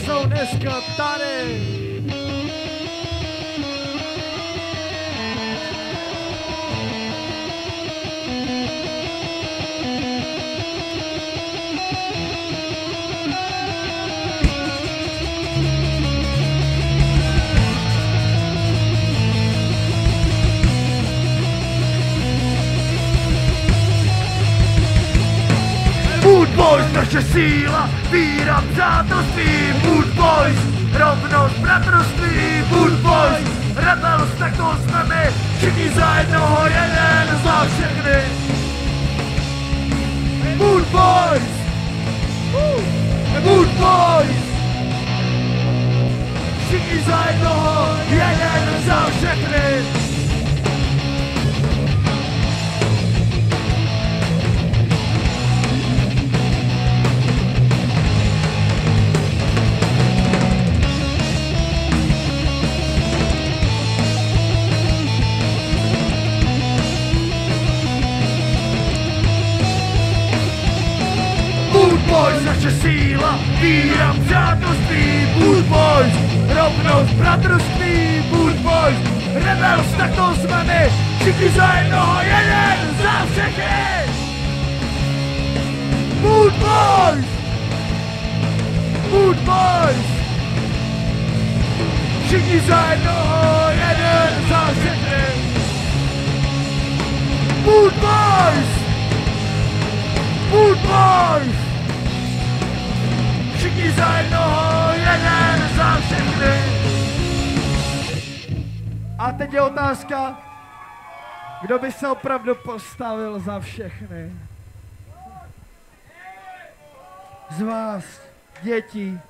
corazones cantares. Boys, naše síla, víra, přátelství Mood Boys, rovnost, bratrství Mood Boys, rebels, tak to jsme my Všichni za jednoho, jeden za všechny. Mood Boys! Mood Boys Všichni za jednoho, Boys, naše síla, víra, přátelství Mood Boys, rovnost, bratrství Mood Boys, rebels, tak to jsme my Všichni za jednoho, jeden za všechny. Mood Boys Mood Boys Všichni za jednoho, Všichni za jednoho, jeden za všechny. A teď je otázka, kdo by se opravdu postavil za všechny. Z vás, děti,